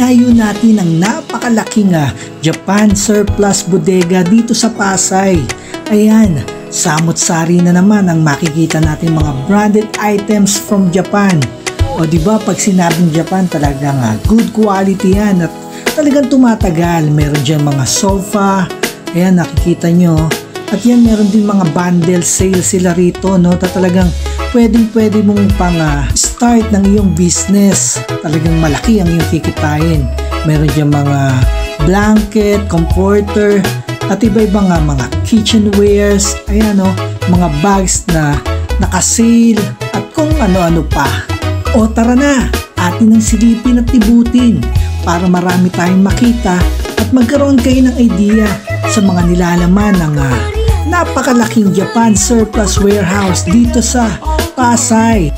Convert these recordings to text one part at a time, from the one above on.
Tinayo natin ang napakalaking ah, Japan surplus bodega dito sa Pasay. Ayan, samot-sari na naman ang makikita natin mga branded items from Japan. O di ba pag sinabing Japan talagang ah, good quality yan at talagang tumatagal. Meron dyan mga sofa, ayan nakikita nyo. At yan meron din mga bundle sale sila rito no. Ta talagang pwedeng pwede mong pang ah, start ng iyong business. Talagang malaki ang iyong kikitain. Meron dyan mga blanket, comforter, at iba-iba nga mga kitchenwares, ayan o, mga bags na nakasale at kung ano-ano pa. O tara na, atin ang silipin at tibutin para marami tayong makita at magkaroon kayo ng idea sa mga nilalaman ng ah, napakalaking Japan Surplus Warehouse dito sa Pasay.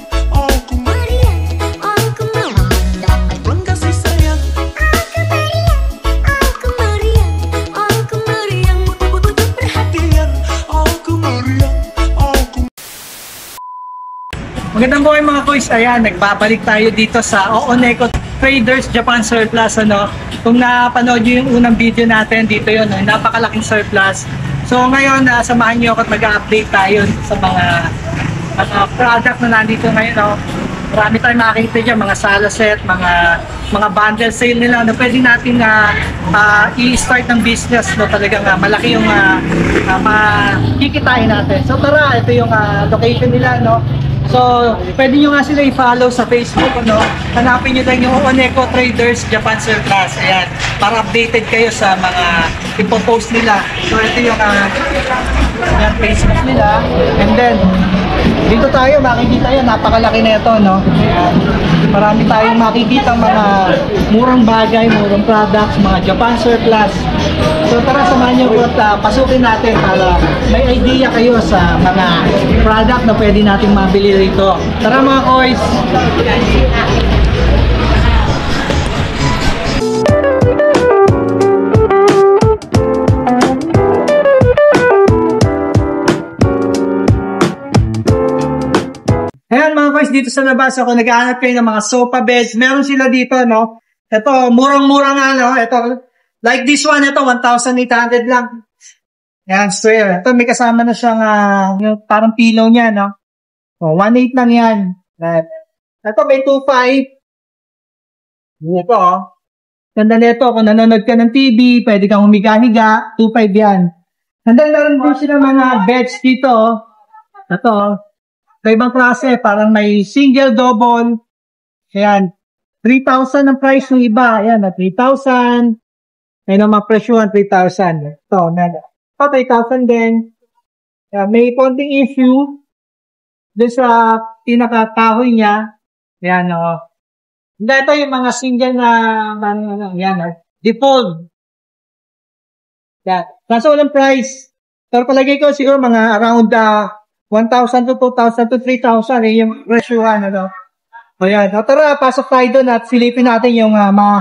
Magandang buhay mga boys. Ayan, nagbabalik tayo dito sa Ooneko Traders Japan Surplus. Ano? Kung napanood nyo yung unang video natin, dito yun. Napakalaking surplus. So ngayon, uh, samahan nyo ako at mag-update tayo sa mga mga product na nandito ngayon. No? Marami tayong makikita dyan, mga sala set, mga mga bundle sale nila na pwede natin na i-start ng business no talagang uh, malaki yung uh, uh, makikitain natin. So tara, ito yung ah, location nila no. So, pwede nyo nga sila i-follow sa Facebook, ano? Hanapin nyo lang yung Oneco Traders Japan Surplus. Ayan, para updated kayo sa mga ipopost nila. So, ito yung uh, yan, Facebook nila. And then, dito tayo, makikita yan, napakalaki na ito, no? Ayan. Marami tayong makikita mga murang bagay, murang products, mga Japan Surplus. So tara, samahan niyo at ah, pasukin natin para may idea kayo sa mga product na pwede nating mabili rito. Tara mga koys! Ayan mga guys, dito sa labas ako naghahanap kayo ng mga sofa beds. Meron sila dito, no? Ito, murang-murang nga, no? Ito, like this one, ito, 1,800 lang. Ayan, square. Ito, may kasama na siyang, ah, yung parang pillow niya, no? Oh, 1,800 lang yan. Ayan. Ito, may 2,500. Ito, oh. Ganda nito, kung nanonood ka ng TV, pwede kang humiga-higa, 2,500 yan. Handa na rin din sila mga beds dito, oh. Ito, oh. Sa ibang klase, parang may single, double. Ayan. 3,000 ang price ng iba. Ayan, na 3,000. Ayan ang mga presyuhan, 3,000. Ito, na. Ito, 3,000 din. Ayan, may konting issue doon sa pinakakahoy niya. Ayan, o. Hindi, ito yung mga single na, ano, ano, ayan, o. Default. Yan. Kaso walang price. Pero palagay ko siguro mga around uh, 1,000 to 2,000 to 3,000 eh, yung presyuhan, ano. O yan. O tara, pasok tayo doon at silipin natin yung uh, mga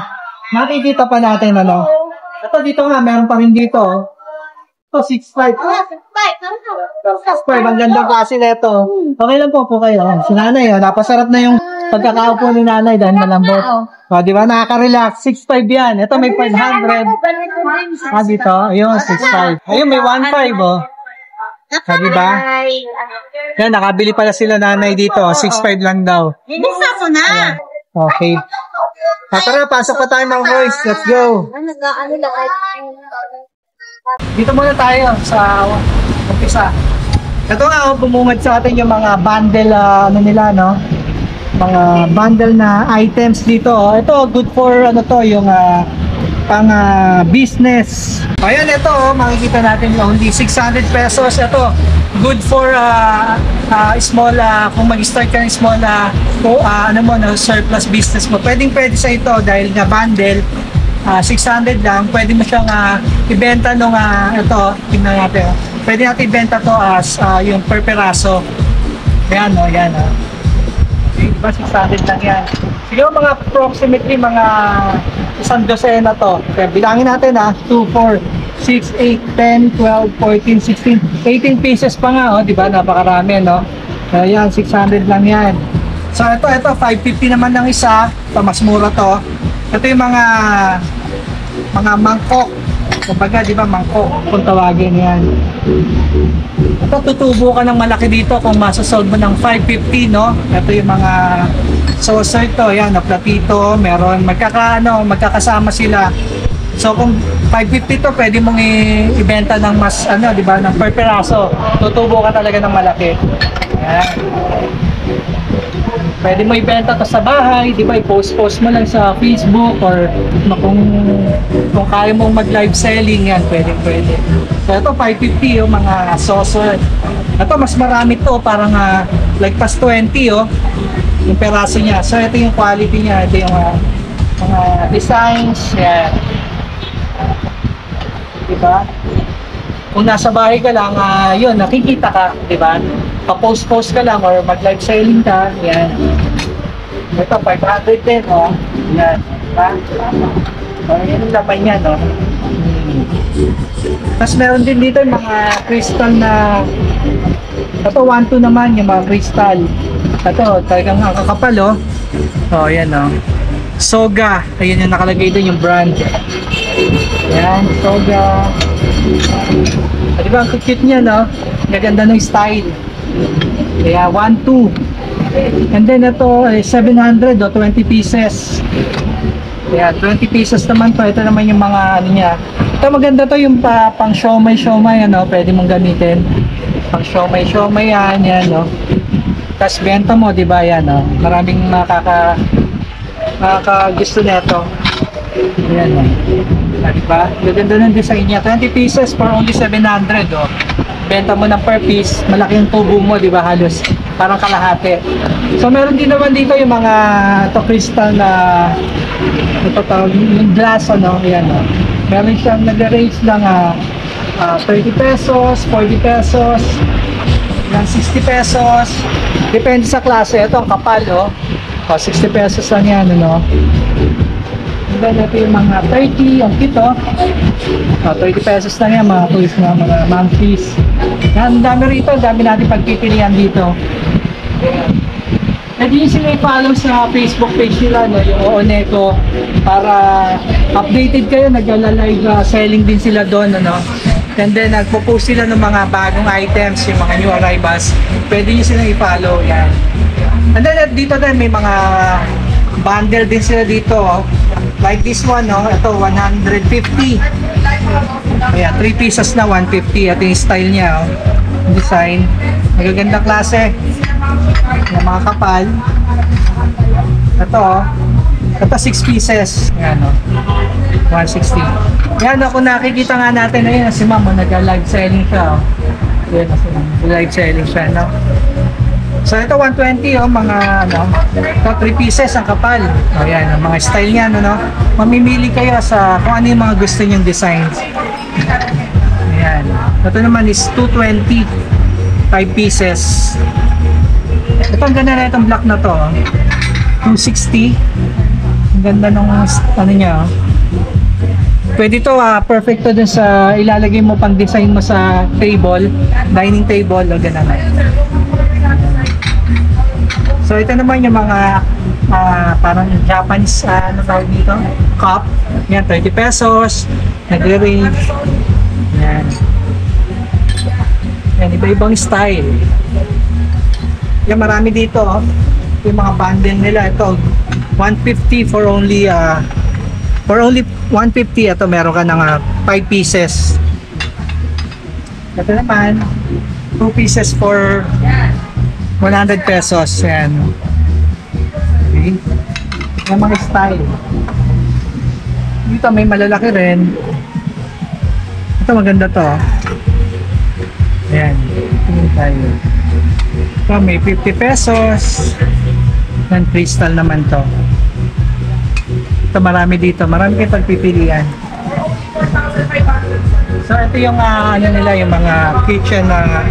makikita pa natin, ano. Ito dito nga, meron pa rin dito. oh. Ito, 6'5". 6'5", ang ganda klase na ito. Okay lang po po kayo. Si nanay, oh, napasarap na yung pagkakaupo ni nanay dahil malambot. O, di ba, nakaka-relax. 6'5 yan. Ito may 500. Ah, dito. Ayun, 6'5. Ayun, may 1'5, oh. Sabi ba? Yan, nakabili pala sila nanay dito. 6'5 lang daw. Bisa ko na. Okay. Ah, tara, pasok pa tayo mga boys. Let's go. Ano na, ano lang, Dito muna tayo sa umpisa. Ito nga, oh, bumungad sa atin yung mga bundle, ah, ano nila, no? Mga bundle na items dito. oh. Ito, good for, ano to, yung ah, pang ah, business. Ayan, ito, oh, makikita natin only 600 pesos. Ito, good for ah, ah, small, ah, kung mag-start ka ng small, ah, o, ah, ano mo, no, surplus business mo. Pwedeng pwede sa ito dahil nga bundle, Ah, 600 lang, pwede mo siyang ah, ibenta nung ah, ito, tingnan natin. oh. Pwede natin ibenta to as ah, yung per peraso. Ayan, no, yan. Oh. Diba 600 lang yan. Siguro mga approximately mga isang dosena to. Kaya bilangin natin ah, 2, 4, 6, 8, 10, 12, 14, 16, 18 pieces pa nga, oh, di ba? Napakarami, no? Kaya yan, 600 lang yan. So ito, ito, 550 naman ng isa. Ito, mas mura to. Ito yung mga mga mangkok. Kumbaga, di ba, mangkok kung tawagin yan. Ito, tutubo ka ng malaki dito kung masasolve mo ng 550, no? Ito yung mga saucer to, yan, na platito, meron, magkaka, ano, magkakasama sila. So, kung 550 to, pwede mong ibenta ng mas, ano, di ba, ng per peraso. Tutubo ka talaga ng malaki. Yan. Pwede mo ibenta to sa bahay, di ba? I-post-post mo lang sa Facebook or kung, kung kaya mong mag-live selling yan, pwede, pwede. So ito, 550 yung mga saucer. Ito, mas marami to, parang ah, like pas 20 oh, yung peraso niya. So ito yung quality niya, ito yung ah, mga designs, yan. Diba? Kung nasa bahay ka lang, ah, yun, nakikita ka, di ba? Pa-post-post ka lang or mag-live selling ka, yan. Ito, 500 din, oh. Yan, diba? So, yan yung laman niya, no? Hmm. Tapos meron din dito yung mga crystal na ito, 1-2 naman yung mga crystal. Ito, talagang ang kakapal, oh. Oh, yan, oh. Soga. Ayun yung nakalagay doon yung brand. Yan, Soga. Ah, di ba, ang cute niya, no? Gaganda ng style. Kaya, 1-2. And then, ito, eh, 700 o 20 pieces. Kaya, 20 pieces naman to. Ito naman yung mga, ano niya. Ito, maganda to yung pa, pang siomay, siomay, ano? Pwede mong gamitin. Pang siomay, siomay, yan, yan, no? Tapos, benta mo, di ba, yan, no? Maraming makaka, makakagusto nito. Ayan, no? Ah, diba? Gaganda ng design niya. 20 pieces for only 700, oh. Benta mo ng per piece, malaki yung tubo mo, di ba? Halos parang kalahati. So, meron din naman dito yung mga to crystal na ito tawag, yung glass, ano, yan, oh. Meron siyang nag-range ng ah, ah, 30 pesos, 40 pesos, ng 60 pesos. Depende sa klase. Ito, ang kapal, oh. Oh, 60 pesos lang yan, ano. Then, ito yung mga 30, ang kito. Oh, 30 pesos lang yan, mga toys na, mga monkeys. Yan, dami rito, dami natin pagpipilian dito. Pwede nyo sila i-follow sa Facebook page nila, no, yung Ooneco, para updated kayo, nagla-live uh, selling din sila doon, ano. And then, nagpo-post sila ng mga bagong items, yung mga new arrivals. Pwede nyo sila i-follow, yan. And then, dito din, may mga bundle din sila dito, oh. Like this one, no? Ito, 150. Ayan, 3 pieces na 150. Ito yung style niya, oh. Design. Magagandang klase. Yung mga kapal. Ito, oh. Ito, 6 pieces. Ayan, oh. 160. Yan, oh, kung nakikita nga natin, ayun, si ma'am, oh, nag-live selling siya, oh. Ayan, oh, live selling siya, no? So ito 120 oh, mga ano, ito 3 pieces ang kapal. O yan, ang mga style niyan ano. Mamimili kayo sa kung ano yung mga gusto niyong designs. Ayan. Ito naman is 220 5 pieces. Ito ang ganda na itong black na to. oh. 260. Ang ganda nung ano niya. oh. Pwede to ah, perfect to dun sa ilalagay mo pang design mo sa table, dining table o ganun. So ito naman yung mga ah, parang Japanese ah, ano tawag dito? Cup. Yan, 20 pesos. Nagre-range. Yan. Yan, iba-ibang style. Yan, marami dito. Oh. Yung mga bundle nila. Ito, 150 for only ah, for only 150 ito meron ka ng 5 pieces. Ito naman, 2 pieces for 100 pesos. Yan. Okay. Yung mga style. Dito may malalaki rin. Ito maganda to. Ayan. Tingin tayo. Ito may 50 pesos. Yan crystal naman to. Ito marami dito. Marami kayong pagpipilian. So ito yung ah, ano nila, yung mga kitchen na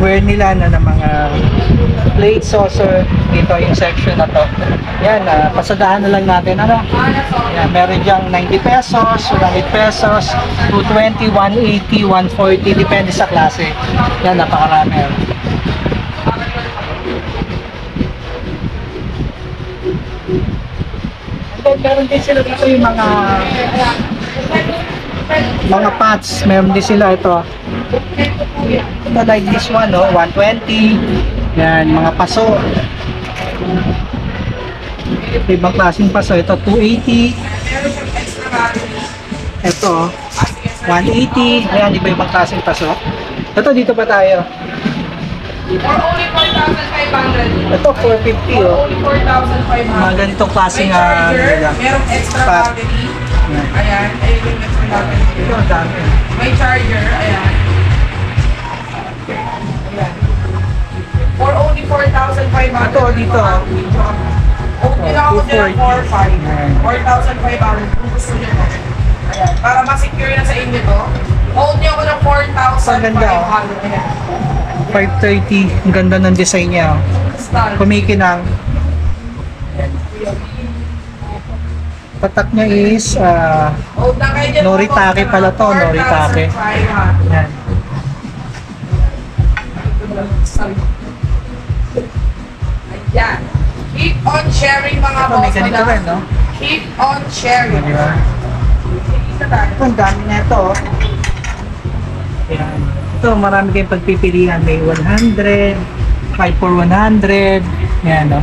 ware nila na ng mga plate saucer dito yung section na to. Yan, ah, pasadahan na lang natin ano. Yan, meron diyang 90 pesos, 100 pesos, 220, 180, 140, depende sa klase. Yan, napakarami. Ito, meron din sila dito yung mga mga pots. Meron din sila ito. Ito like this one, no? 120. Yan, mga paso. Ibang klaseng paso. Ito, 280. Ito, 180. Ayan, iba ibang klaseng paso. Ito, dito pa tayo. For only 4,500. Ito, 450, oh. Only 4,500. Mga ganitong klaseng charger, nila. merong extra battery. Yan. Ayan, ayun yung extra battery. Ito, ang dami. May charger. Ayan. 4,500. Ito, dito, ah. Okay lang ako dyan ng 4,500. 4,500 kung gusto nyo to. Ayan, para ma-secure na sa inyo to. Hold nyo ako ng 4,500. Ang ganda, oh. Ayan. 530. Ang ganda ng design niya. oh. Kumikinang. Tatak niya is, dyan. Noritake pala to, Noritake. 4,500. Yan. Keep on sharing mga Ito, may boss. ganito madam. rin, no? Keep on sharing. Di ba? Isa tayo. Ito, ang dami na ito. oh. Yan. Ito, marami kayong pagpipilian. May 100, 5 for 100. Yan, no?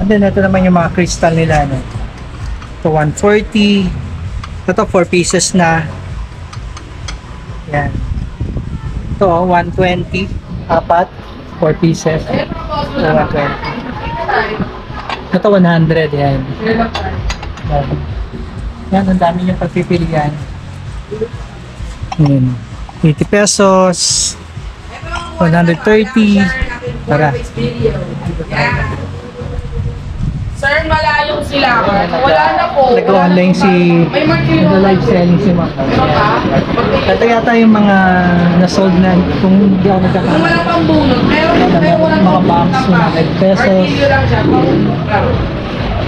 And then, ito naman yung mga crystal nila, no? Ito, 140. Ito, 4 pieces na. Yan. Ito, oh, 120. Apat. 4 pieces. Ayan, boss, Ito, wala na. 120. Tayo. Ito, 100. Yan. Yan. Ang dami niyong pagpipilian. Yan. 80 pesos. Ito lang po, 130. share Sir, malayo sila. Wala na po. Nag-online si... May. Nag-live selling si Ma'am. Pa? Ito yata yung mga na-sold na kung hindi ako Kung nagkakamali. wala pang bunot, meron walang Mga box, pang- 100 pesos. Martilyo lang siya.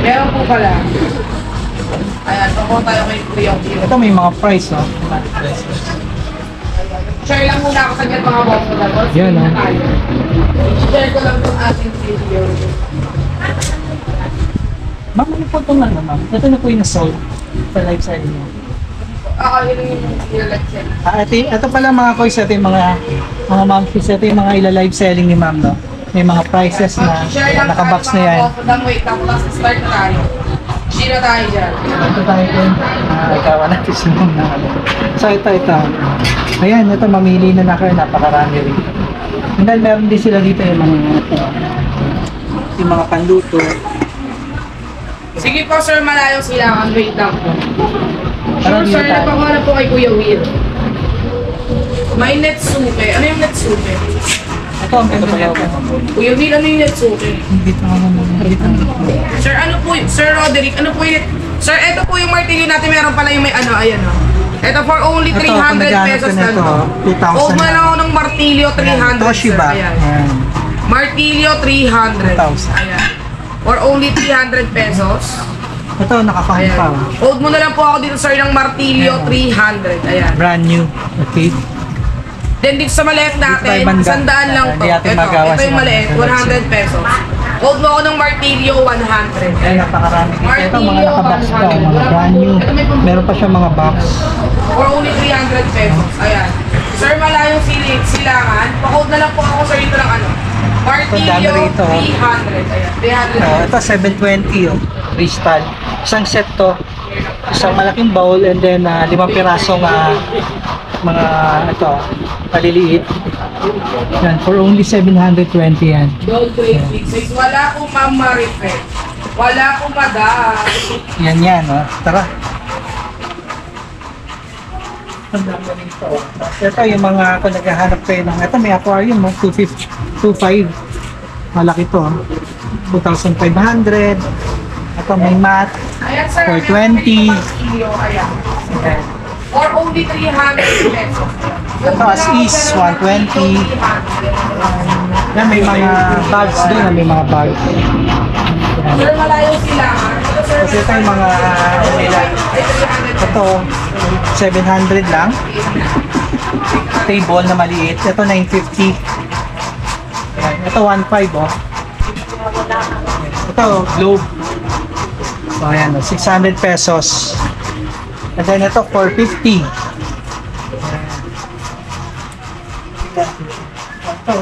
Meron po pala. Ayan, pakuha tayo kay Kuya Kiro. Ito may mga price, oh. Share lang muna ako sa mga boss lang. Yan, ah. Share ko lang itong ating video. Ma'am, ano po itong ano, ma'am? Ito na po yung na-sold sa live selling mo. Ah, yun yung ilalagay siya. Ah, ito, ito pala mga koys, ito yung mga mga ma'am kids, ito yung mga ila-live selling ni ma'am, no? May mga prices na nakabox na yan. boss ko lang. Wait, tapos start na tayo. Share na tayo dyan. Ito tayo po. Ah, ikawan natin si ma'am na ano. So ito, ito. Ayan, ito mamili na na kayo, napakarami rin. And then meron din sila dito yung mga yung mga panluto. Sige po sir, malayo sila. Wait lang po. Sure sir, dito tayo. napakuha na po kay Kuya Will. May netsuke. Ano yung netsuke? Ito ang ganda niya. Kuya Will, ano yung netsuke? Dito naman. Dito Sir, ano po y- Sir Roderick, ano po yung... Sir, ito po yung martilyo natin. Meron pala yung may ano, ayan o. Ito for only Ito, 300 kung naghahanap pesos ka lang nito, to. 2,000 Huwag na. ako ng martilyo, 300 Toshiba. sir. Ayan. Ayan. Martilyo, 300. 2,000. Ayan. For only 300 pesos. Ito, nakakahon pa. Hold mo na lang po ako dito sir ng martilyo, 300. Ayan. Brand new. Okay. Then dito sa maliit natin, sandaan lang to. Ito, ito yung maliit, 100 pesos. Hold mo ako ng martilyo, 100. Ayan, napakarami. Ito, mga nakabox pa. 100. Mga brand new. Meron pa siya mga box. For only 300 pesos. Ayan. Sir, malayong silangan. Pa-hold na lang po ako sir dito ng ano. Ito, dami rito, oh. 300. Ayan, 300. Oh, ito 720 oh. Crystal. Isang set to. Isang malaking bowl and then ah, limang pirasong ah, mga ito, maliliit. Yan, for only 720 yan. Gold grade pieces. Wala akong ma'am ma-refer. Wala akong madam. Yan yan, oh. Tara. Ang dami nito. oh. Ito yung mga kung naghahanap kayo ng, ito may aquarium, oh, 250, 25. Malaki to, oh. 2,500. Ito may mat. Ayan sir. For meron 20. kayong martilyo. Ayan. Ayan. For only 300 pesos. Ito as is, 120. Yan, may mga bags doon, may mga bags. Sir, malayo sila. Kasi ito yung mga, nila, Ay, 300. ito, 700 lang. Table na maliit. Ito, 950. Yan. Ito, 1.5 oh. Ito, globe. So, ayan, 600 pesos. And then ito, 450. Ito.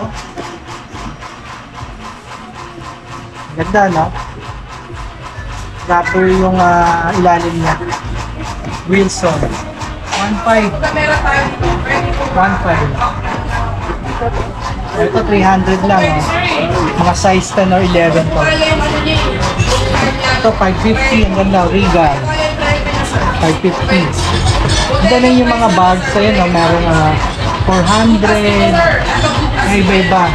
Ganda, no? Proper yung ah, ilalim niya. Wilson. 1.5. Camera tayo dito. Ready po. 1.5. Ito, 300 lang, oh. Mga size 10 or 11 to. Ito, 550. Ang ganda, Regal. 550. Ang galing yung mga bags. Ayan, no? Meron uh, 400. May iba-iba.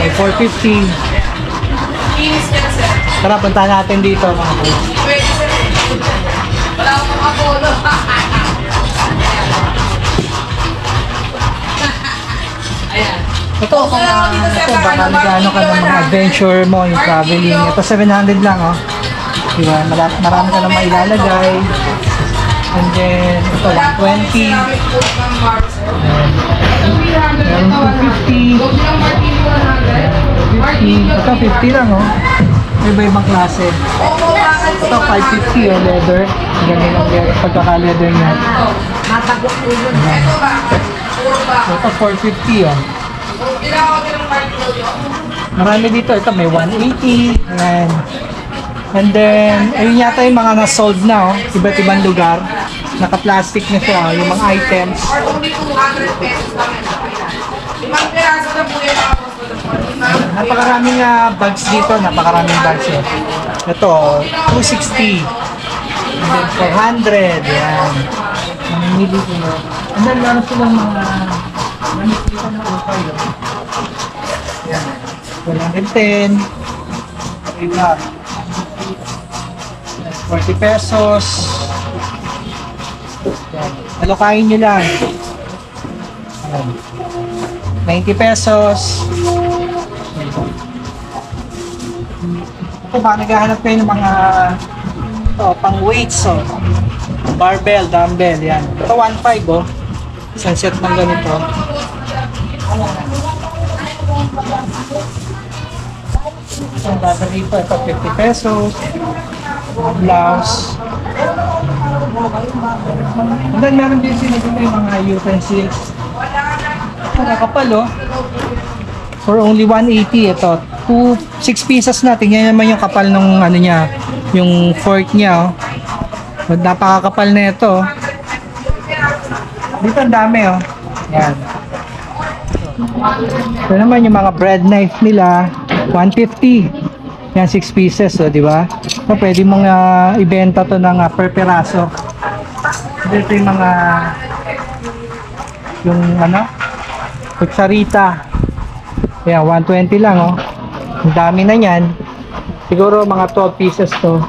May 450. Kinis ka na sir. Tara, punta natin dito, mga boys. Ito, kung uh, ito, baka nagano ka ng mga adventure mo, yung traveling. Ito, 700 lang, oh. Diba? Marami, marami ka na mailalagay. And then, ito, 120. Meron 250. Ito, 50 lang, oh. May iba-ibang klase. Ito, 550, oh, leather. Ganyan ang leather, pagkaka-leather niya. Ito ba? Puro ba? Ito, 450, oh. Marami dito. Ito, may 180. Ayan. And then, ayun yata yung mga na-sold na, oh. Iba't ibang lugar. Naka-plastic na siya, oh, yung mga items. Or only 200 pesos lang. Limang piraso na po yung mga Napakaraming ah, bags dito. Napakaraming bags, eh. Ito, 260. And then, 400. Ayan. Mamimili ko na. And then, meron silang mga manipita na profile, oh. Ayan. 110. Iba. 40 pesos. Yan. Alokain nyo lang. Yan. 90 pesos. Ito ba, naghahanap kayo ng mga ito, pang weights, oh. Barbell, dumbbell, yan. Ito, 1.5, oh. Isang set ng ganito. Ang dada dito, ito, 50 pesos. Blouse. And then, meron din sila yung mga utensils. Nakakapal, oh. For only 180 ito. 2, 6 pieces na. Tingnan naman yung kapal ng ano niya. Yung fork niya, oh. Napakakapal na ito, oh. Dito ang dami, oh. Yan. Ito naman yung mga bread knife nila. 150. Yan, 6 pieces, oh, di ba? So, pwede mong ah, ibenta to ng ah, per peraso. Dito yung mga yung ano kutsarita Ayan, 120 lang oh ang dami na yan siguro mga 12 pieces to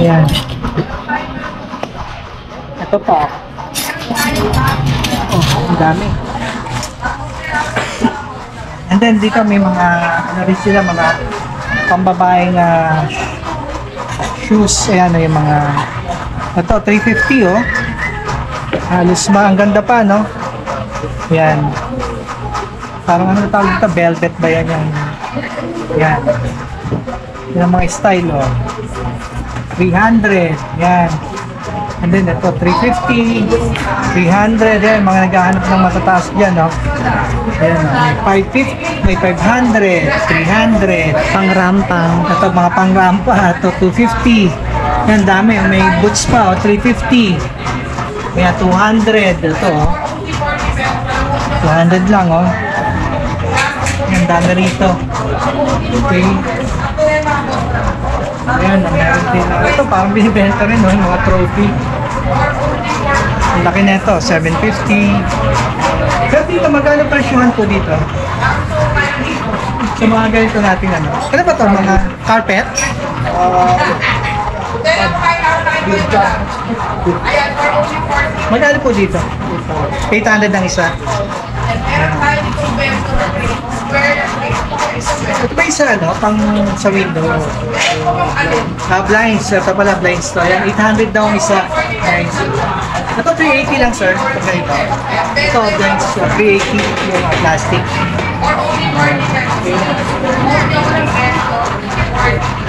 ayan ito pa oh ang dami and then dito may mga ano rin sila mga pambabaeng ah, shoes. Ayan oh, yung mga ito 350 oh. Halos ma ang ganda pa no? Yan parang ano tawag dito velvet ba yan yung yan yan mga style oh. 300 yan and then ito 350 300 yan mga naghahanap ng matataas dyan no? Yan oh. may 550 may 500 300 Pang rampang. ito mga pang rampa ito 250 yan dami may boots pa oh 350 kaya 200 ito oh. 200 lang oh. Yan dami rito. Okay. Ayan meron din. Ito parang binibenta rin oh yung mga trophy ang laki na ito 750 pero dito magkano presyuhan po dito sa mga ganito natin ano ano ba to mga carpet uh, Kaya po kayo araw na kayo Ayan, for only 40. magkano po dito 800 ang isa ito ba isa ano pang sa window Ito. Ah, blinds. Ito pala, blinds to. Ayan, 800 daw ang isa. Blinds. Ito, 380 lang, sir. Ito, ito. Ito, blinds. uh, 380 yung plastic. Or only 40 pesos. Huwag niyo ko ng bento.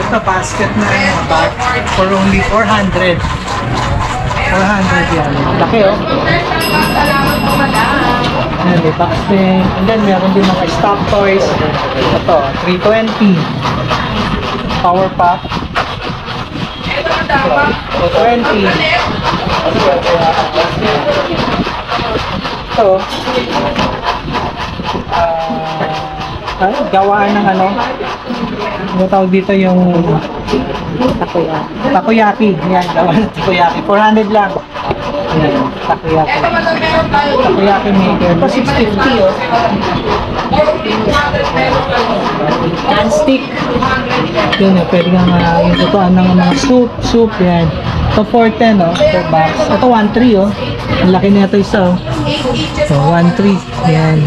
Ito, basket na yung bag for only 400. 400 yan. Laki oh. Ayan, may box din. And then, meron din mga stop toys. Ito, 320. Power pack. 220. Ito. Ah, ah, gawaan ng ano? Ano tawag dito yung takoyaki. Takoyaki. Yan, gawaan ng takoyaki. 400 lang. Yan, takoyaki. Takoyaki maker. Ito 650 oh. Can stick. Yun eh, pwede nga nga yung tutuan ng mga soup, soup, yan. Ito 410 oh, per box. Ito 1.3 oh. Ang laki na ito isa oh. So 1.3, yan.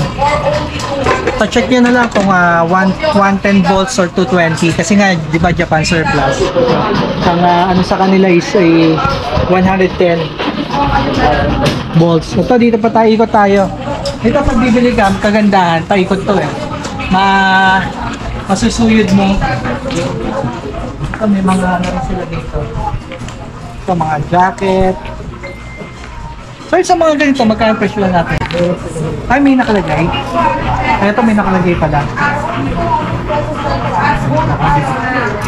Pa-check nyo na lang kung ah, 1, 110 volts or 220 kasi nga, di ba Japan surplus. Ang ah, ano sa kanila is a 110 volts. Ito, dito pa tayo, ikot tayo. Ito, pag bibili ka, kagandahan, paikot to eh. Ma, masusuyod mo. Ito, may mga ano sila dito. Ito, mga jacket. So, sa mga ganito, magkano presyo lang natin? Ay, may nakalagay. Ay, ito may nakalagay pala.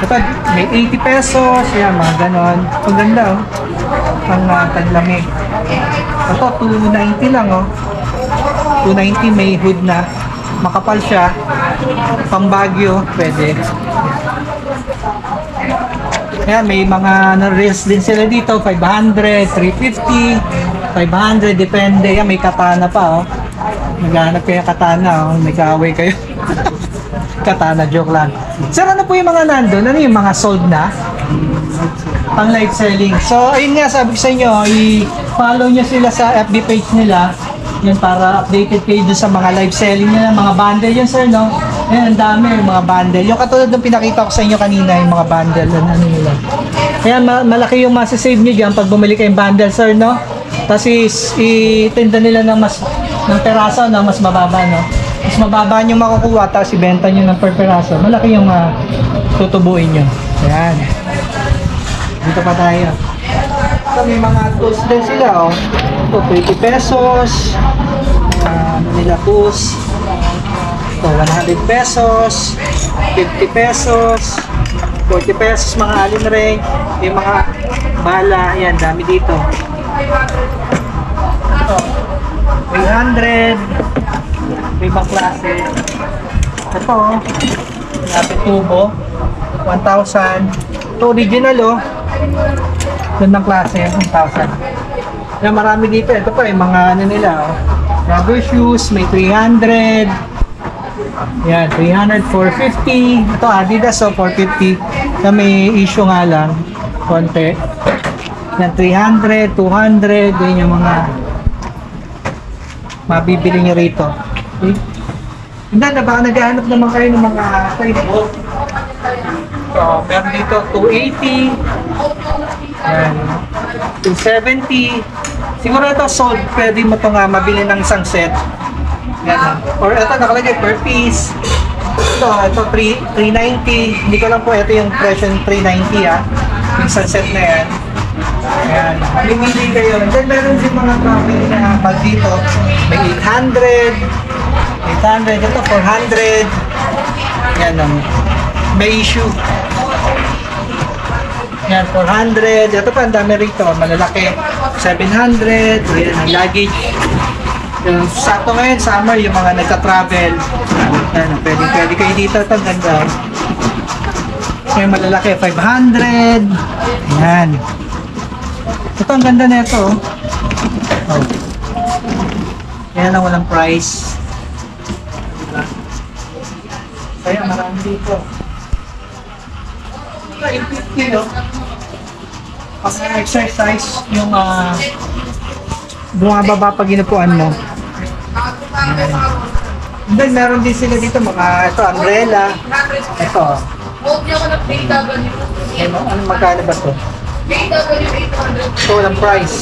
Ito, may 80 pesos. Yan, mga ganon. Ang ganda, oh. Ang uh, taglamig. Ito, 290 lang, oh. 290 may hood na. Makapal siya. Pang Baguio, pwede. Ayan, may mga na-reels din sila dito. 500, 350, 500, depende. Yan, may katana pa, oh. Naghahanap kayo katana, oh. May kaaway kayo. katana, joke lang. Sir, ano po yung mga nandun? Ano yung mga sold na? Pang live selling. So, ayun nga, sabi ko sa inyo, i-follow nyo sila sa FB page nila. Yan, para updated kayo dun sa mga live selling nila, mga bundle yun, sir, no? Ayan, ang dami, yung mga bundle. Yung katulad ng pinakita ko sa inyo kanina, yung mga bundle, ano, ano nila. Ayan, ma- malaki yung masasave nyo dyan pag bumili kayong bundle, sir, no? Tapos itinda nila ng mas ng peraso, no? Mas mababa, no? Mas mababa nyo makukuha, tapos ibenta nyo ng per peraso. Malaki yung ah, tutubuin nyo. Ayan. Dito pa tayo. May mga tools din sila, oh. Ito, 20 pesos. Uh, Manila tools. Ito, 100 pesos. 50 pesos. 40 pesos mga alin ring. Yung mga bala. Ayan, dami dito. Ito, 300. May ibang klase. Ito, oh. Lapit tubo. 1,000. Ito, original, oh. Gandang klase, 1,000. Yan, marami dito. Ito pa, yung mga ano nila, oh. Rubber shoes, may 300. Yan, 300, 450. Ito, Adidas, oh, 450. Na may issue nga lang, konti. Yan, 300, 200. Yan yung mga mabibili nyo rito. Okay? Hindi, na baka naghahanap naman kayo ng mga table. So, meron dito 280. Yan. 270. Siguro ito sold. Pwede mo ito nga mabili ng isang set. Ah. Or ito nakalagay per piece. Ito, ito 3, 390. Hindi ko lang po ito yung presyo ng 390 ah. Yung isang set na yan. Ayan. Mamimili kayo. Then meron din mga travel na bag dito. May 800. 800. Ito 400. Yan um, May issue. Yan, 400. Ito pa, ang dami rito. Malalaki. 700. Ayan, ang luggage. Yung sakto ngayon, summer, yung mga nagka-travel. Yan, pwede, pwede kayo dito. Ito, ang ganda. May malalaki, 500. Yan. Ito, ang ganda na ito. Oh. Yan lang walang price. Diba? Kaya marami dito. Ito, 850, no? Exercise, yung ah bumababa pag inupuan mo. And then, meron din sila dito mga, ito, umbrella. Ito, ano, ano magkano ba to? BW 800. Ito, walang price.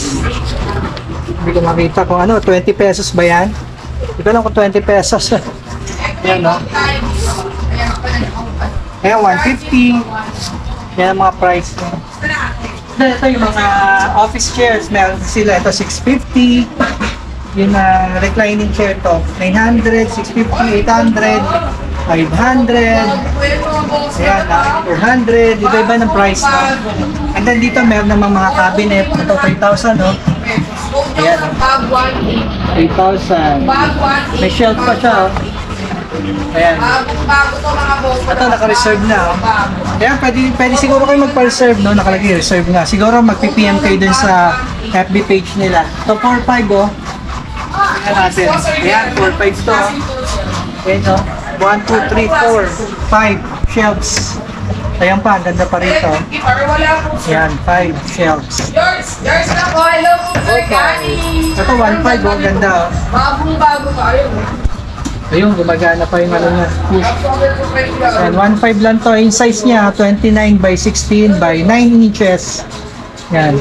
Hindi ko makita kung ano, 20 pesos ba yan? Hindi ko alam kung 20 pesos. yan, no? Ayan, 150. Yan ang mga price niya. Then, ito yung mga office chairs. Meron sila. Ito 650. Yung na reclining chair to. 900, 650, 800, 500. Ayan, ah, 400. Iba-iba ng price na. And then dito meron namang mga cabinet. Ito 3,000, no? Ayan. Bag 180. 3,000. Bag 180. May shelf pa siya, oh. Ayan. Ito, naka-reserve na, oh. Kaya pwede, pwede siguro kayo magpa-reserve, no? Nakalagay reserve nga. Siguro mag-PPM kayo dun sa FB page nila. Ito, 4-5, oh. Ayan natin. Ayan, 4-5 to, oh. Ayan, oh. 1, 2, 3, 4, 5 shelves. Ayan pa, ang ganda pa rito. Ayan, 5 shelves. Yours, yours na po. Hello po sir Gani. Ito, 1.5, oh. Ganda, oh. Bagong bago pa. Ayun. Ayun, gumagana pa yung ano niya. Push. Ayan, 1.5 lang to. Yung size niya, 29 by 16 by 9 inches. Yan.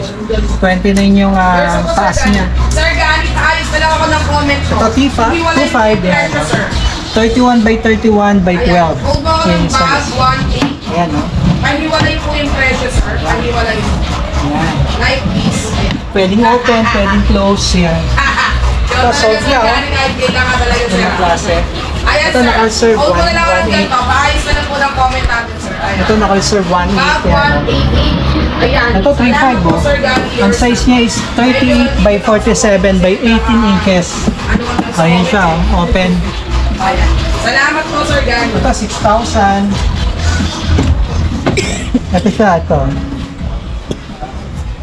29 yung uh, taas niya. Sir Gani, ayos na lang ako ng comment ko. Ito, Tifa, Hindi wala 2.5 yung yan. presyo, sir. 31 by 31 by 12. Ayan. Huwag mo ako Yung size. 180. Ayan, no? Pahiwalay po yung presyo, sir. Pahiwalay po. Ayan. Like this. Pwedeng open, pwedeng close. Yan. Ito, sold na, oh. Ito na klase. Ayan, Ito, naka-reserve, Hold mo na lang one- ang 180. ganito. Paayos na lang po ng comment natin, sir. Ayan. Ito naka-reserve 1.8 Bag yan. no? 188. Ayan. Ito 3.5 Salamat po, oh. Ang size niya is 38 by 47 by 18 inches. Ano Ayan siya, oh. open. Ayan. Salamat po, Sir Gani. Ito, 6,000. Ito siya, ito.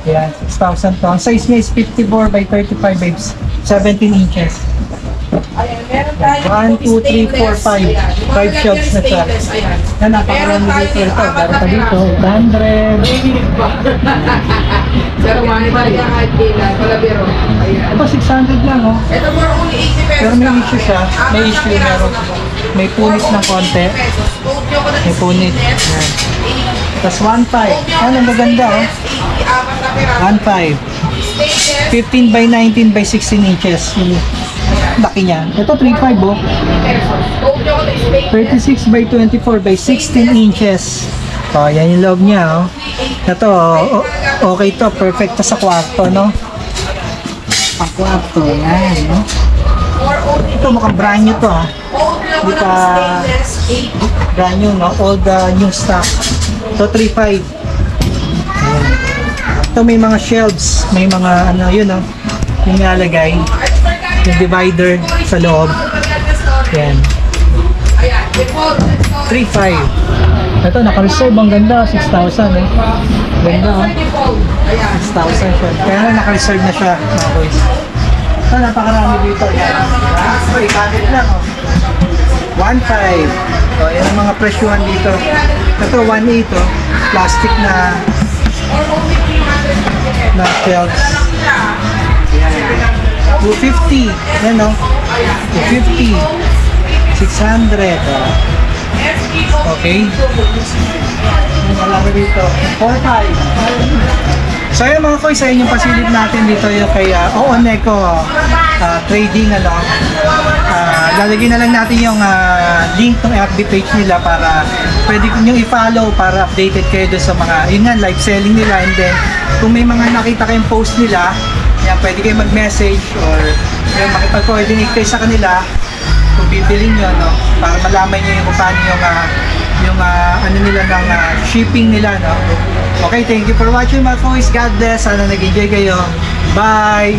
Yan, 6,000 to. Ang size niya is 54 by 35 by 17 inches. Ayan, meron tayo One, two, three, four, stainless. five. Ayan. Yung mga Five ganyan shelves na siya. Yan, napakarami dito ito. Meron na pa dito, piraso. 800. Sir Gani, talaga kahit kailan. Palabiro. Ito, 600 lang, oh. Ito for only 80 pesos Pero may issue siya. Apat May na issue, meron. na. May punit ng konti. 80 pesos. Quote nyo ko na May punit. Yan. 80. Tapos 1.5. Quote nyo Yan, ang na maganda, oh. stainless, 80. Apat na piraso. 1.5. Stainless. 15 by 19 by 16 inches. Yung laki niya. Ito 3.5 oh. pesos. Quote nyo ko na stainless. 36 by 24 by 16 inches. Oh, yan yung loob niya oh. Ito, oh, okay to. Perfect to sa kwarto, no? Ang kwarto, yan, no? Ito mukhang brand new to, ah. Quote nyo ko Di na pa- stainless. 80. Brand new, no? All the new stock. Ito 3.5. Ito may mga shelves. May mga, ano, yun, no? Yung nilalagay. Yung divider sa loob. Yan. Ayan. Default. Let's go. 3.5. Ito, naka-reserve. Ang ganda. 6,000 eh. Ganda oh. Default. Ayan. 6,000 siya. Kaya na naka-reserve na siya, mga boys. Ito, napakarami dito. Yan. Ito, ikamit lang oh. 1.5. So, yan ang mga presyuhan dito. Ito, 1.8 oh. Plastic na Or only 350 na shelves. Yan. 250. Yan oh. 250. 600. Oh. Okay. Malaki dito. 4-5. So yun mga koy, sa inyong pasilip natin dito yung kay uh, Ooneco uh, Trading ano. Uh, lalagyan na lang natin yung ah, link ng FB page nila para pwede nyo i-follow para updated kayo sa mga yun nga, live selling nila and then kung may mga nakita kayong post nila yan, pwede kayo mag-message or yan, makipag-coordinate kayo sa kanila kung bibili nyo, no? Para malaman nyo yung kung paano yung, ah, yung ah, ano nila ng ah, shipping nila, no? Okay, thank you for watching mga boys. God bless. Sana nag-enjoy kayo. Bye!